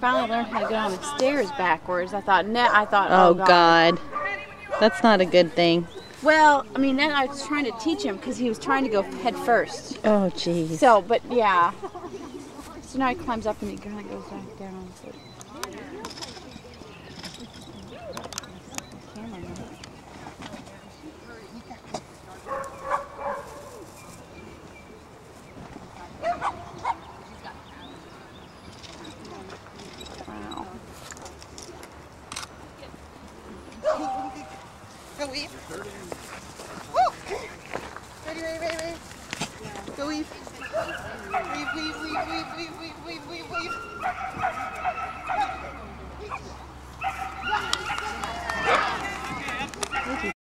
finally learned how to get on the stairs backwards. I thought, no, I thought, oh, Oh, God. That's not a good thing. Well, I mean, then I was trying to teach him because he was trying to go head first. Oh, jeez. So, but yeah. So now he climbs up and he kind of goes back down. Go weave. Woo! Ready, ready, ready, ready. Go weave. Weave, weave, weave, weave, weave, weave, weave, weave, weave.